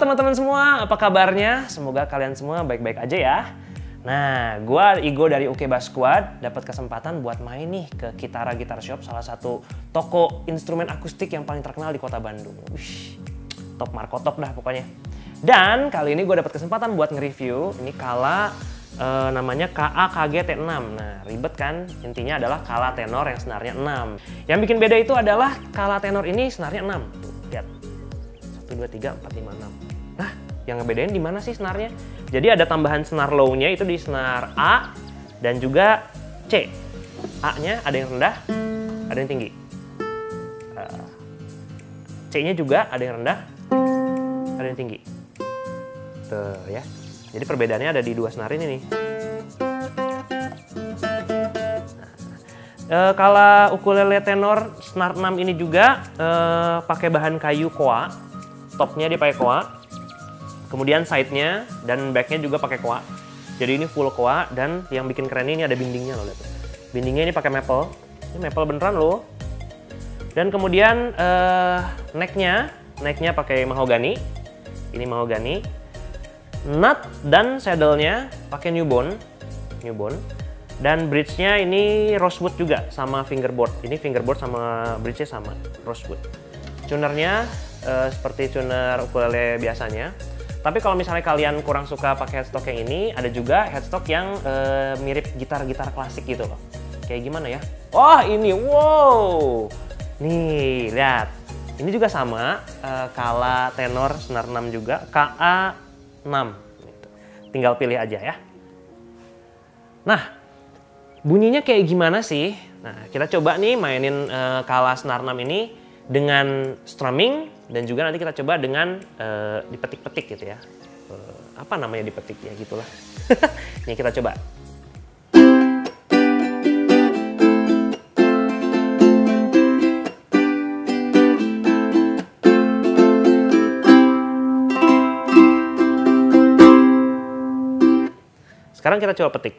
teman-teman semua, apa kabarnya? Semoga kalian semua baik-baik aja ya. Nah, gua Igo dari Ukeba Squad dapat kesempatan buat main nih ke Kitara Guitar Shop, salah satu toko instrumen akustik yang paling terkenal di kota Bandung. Wih, top Marco top dah pokoknya. Dan kali ini gue dapat kesempatan buat nge-review ini kala eh, namanya KA KG T6. Nah, ribet kan? Intinya adalah kala tenor yang senarnya 6. Yang bikin beda itu adalah kala tenor ini senarnya 6. Tuh, lihat. 1 2 3 4 5 6. Nah, yang ngebedain di mana sih senarnya? Jadi ada tambahan senar low-nya itu di senar A dan juga C. A-nya ada yang rendah, ada yang tinggi. Eh, C-nya juga ada yang rendah, ada yang tinggi. Tuh ya. Jadi perbedaannya ada di dua senar ini nih. Nah, kala ukulele tenor senar 6 ini juga eh, pakai bahan kayu koa. Topnya dia pakai koa. Kemudian side-nya dan back-nya juga pakai koa. Jadi ini full koa dan yang bikin keren ini ada bindingnya loh lihat. Bindingnya ini pakai maple. Ini maple beneran loh. Dan kemudian eh, neck-nya, neck-nya pakai mahogani. Ini mahogani. Nut dan saddle-nya pakai newbone, newbone. Dan bridge-nya ini rosewood juga sama fingerboard. Ini fingerboard sama bridge-nya sama rosewood. Tunernya eh, seperti tuner ukulele biasanya. Tapi kalau misalnya kalian kurang suka pakai headstock yang ini, ada juga headstock yang eh, mirip gitar-gitar klasik gitu loh. Kayak gimana ya? Oh ini, wow! Nih, lihat. Ini juga sama, eh, kala tenor senar 6 juga, KA 6. Gitu. Tinggal pilih aja ya. Nah, bunyinya kayak gimana sih? Nah, kita coba nih mainin eh, kala senar 6 ini dengan strumming dan juga nanti kita coba dengan eh, dipetik-petik gitu ya. Eh, apa namanya dipetik ya gitulah. Ini kita coba. Sekarang kita coba petik.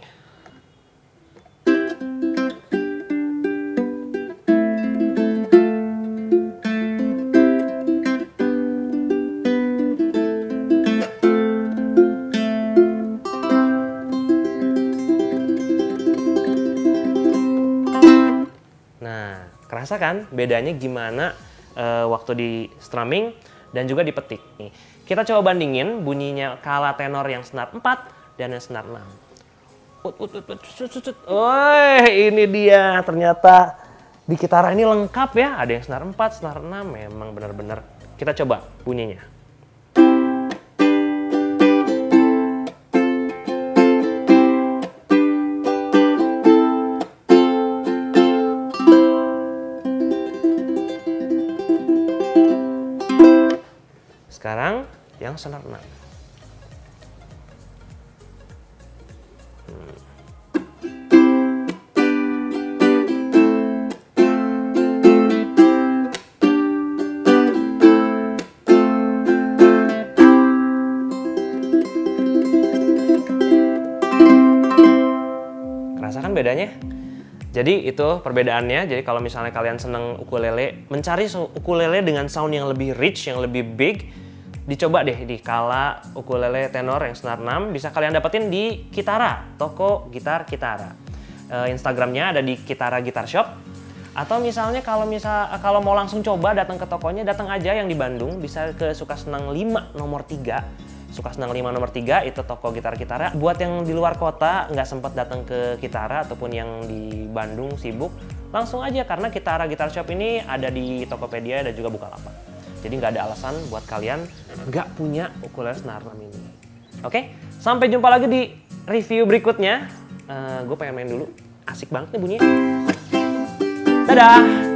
Kerasa kan bedanya gimana eh, waktu di strumming dan juga dipetik. Nih, kita coba bandingin bunyinya kala tenor yang senar 4 dan yang senar 6. Ut, ut, ut, ut, ut, ut, ut. Woi, ini dia ternyata di kitara ini lengkap ya. Ada yang senar 4, senar 6, memang benar-benar. Kita coba bunyinya. Sekarang yang 6. Kerasa kan bedanya? Jadi itu perbedaannya. Jadi kalau misalnya kalian seneng ukulele, mencari ukulele dengan sound yang lebih rich, yang lebih big, dicoba deh di Kala ukulele tenor yang senar 6 bisa kalian dapetin di Kitara, toko gitar Kitara. Eh, Instagramnya ada di Kitara Guitar Shop. Atau misalnya kalau misal kalau mau langsung coba datang ke tokonya, datang aja yang di Bandung bisa ke Sukasenang 5 nomor 3. Sukasenang 5 nomor 3 itu toko gitar Kitara. Buat yang di luar kota nggak sempat datang ke Kitara ataupun yang di Bandung sibuk, langsung aja karena Kitara Guitar Shop ini ada di Tokopedia dan juga Bukalapak. Jadi nggak ada alasan buat kalian nggak punya senar 6 ini. Oke, sampai jumpa lagi di review berikutnya. gue pengen main dulu, asik banget nih bunyinya. Dadah!